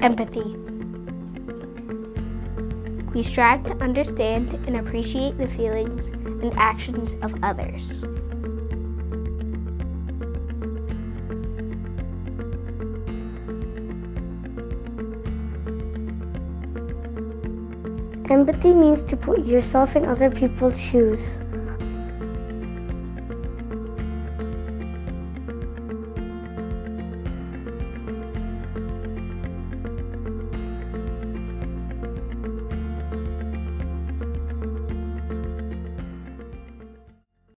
Empathy. We strive to understand and appreciate the feelings and actions of others. Empathy means to put yourself in other people's shoes.